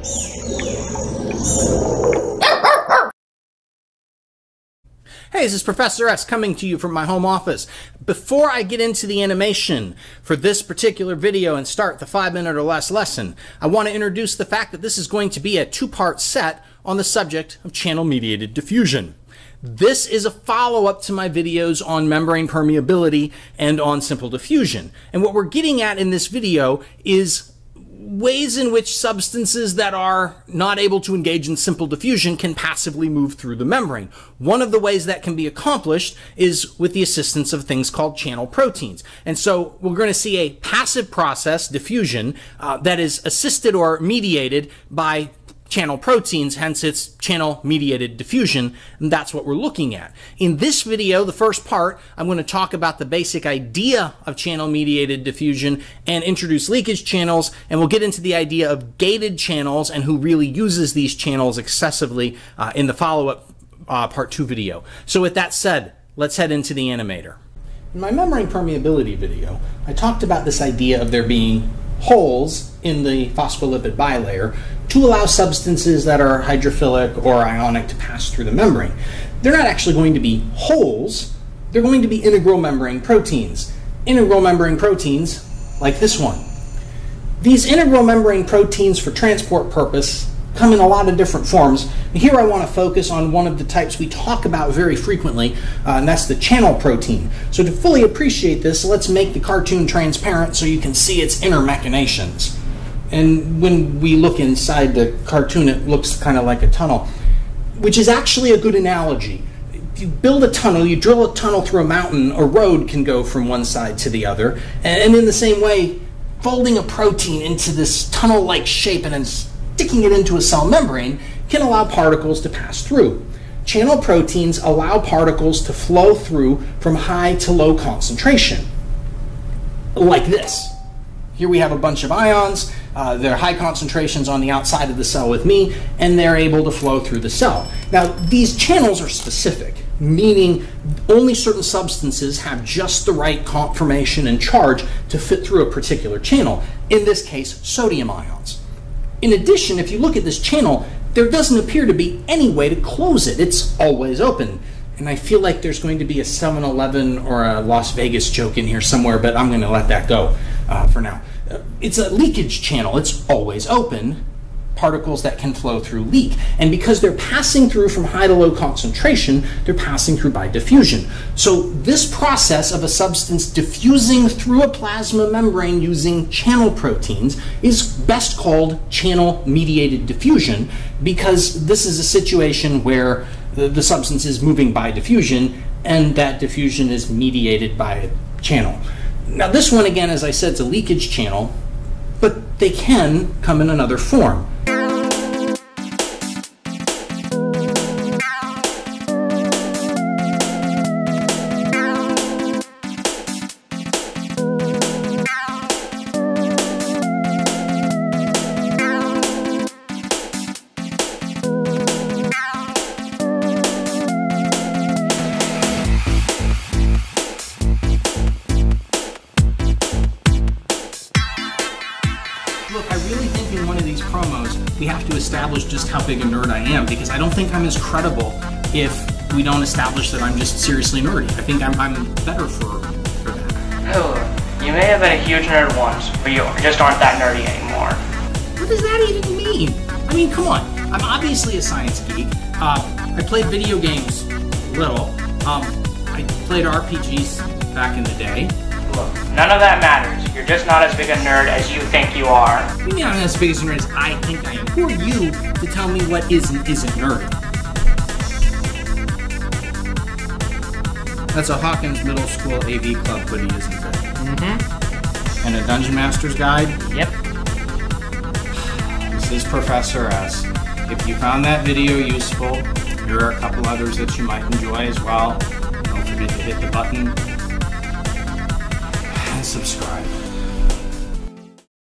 Hey, this is Professor S coming to you from my home office. Before I get into the animation for this particular video and start the five minute or less lesson, I want to introduce the fact that this is going to be a two part set on the subject of channel mediated diffusion. This is a follow-up to my videos on membrane permeability and on simple diffusion. And what we're getting at in this video is ways in which substances that are not able to engage in simple diffusion can passively move through the membrane. One of the ways that can be accomplished is with the assistance of things called channel proteins. And so we're going to see a passive process, diffusion, uh, that is assisted or mediated by channel proteins, hence it's channel mediated diffusion, and that's what we're looking at. In this video, the first part, I'm going to talk about the basic idea of channel mediated diffusion and introduce leakage channels, and we'll get into the idea of gated channels and who really uses these channels excessively uh, in the follow-up uh, part two video. So with that said, let's head into the animator. In my membrane permeability video, I talked about this idea of there being holes in the phospholipid bilayer to allow substances that are hydrophilic or ionic to pass through the membrane. They're not actually going to be holes, they're going to be integral membrane proteins. Integral membrane proteins like this one. These integral membrane proteins for transport purpose come in a lot of different forms. Here I want to focus on one of the types we talk about very frequently, uh, and that's the channel protein. So to fully appreciate this, let's make the cartoon transparent so you can see its inner machinations. And when we look inside the cartoon, it looks kind of like a tunnel, which is actually a good analogy. If you build a tunnel, you drill a tunnel through a mountain, a road can go from one side to the other. And in the same way, folding a protein into this tunnel-like shape and then sticking it into a cell membrane can allow particles to pass through. Channel proteins allow particles to flow through from high to low concentration, like this. Here we have a bunch of ions. Uh, they're high concentrations on the outside of the cell with me, and they're able to flow through the cell. Now, these channels are specific, meaning only certain substances have just the right conformation and charge to fit through a particular channel. In this case, sodium ions. In addition, if you look at this channel, there doesn't appear to be any way to close it. It's always open. And I feel like there's going to be a 7 Eleven or a Las Vegas joke in here somewhere, but I'm going to let that go uh, for now. It's a leakage channel, it's always open particles that can flow through leak. And because they're passing through from high to low concentration, they're passing through by diffusion. So this process of a substance diffusing through a plasma membrane using channel proteins is best called channel mediated diffusion because this is a situation where the, the substance is moving by diffusion and that diffusion is mediated by a channel. Now this one again, as I said, is a leakage channel, but they can come in another form. We have to establish just how big a nerd I am because I don't think I'm as credible if we don't establish that I'm just seriously nerdy. I think I'm, I'm better for, for that. You may have been a huge nerd once, but you just aren't that nerdy anymore. What does that even mean? I mean, come on. I'm obviously a science geek. Uh, I played video games little. Um, I played RPGs back in the day. Look, none of that matters. You're just not as big a nerd as you think you are. You mean I'm as big a nerd as I think I am? Who are you to tell me what is and isn't nerd? That's a Hawkins Middle School AV Club hoodie, isn't it? Mm-hmm. And a Dungeon Master's Guide? Yep. This is Professor S. If you found that video useful, here are a couple others that you might enjoy as well. Don't forget to hit the button and subscribe.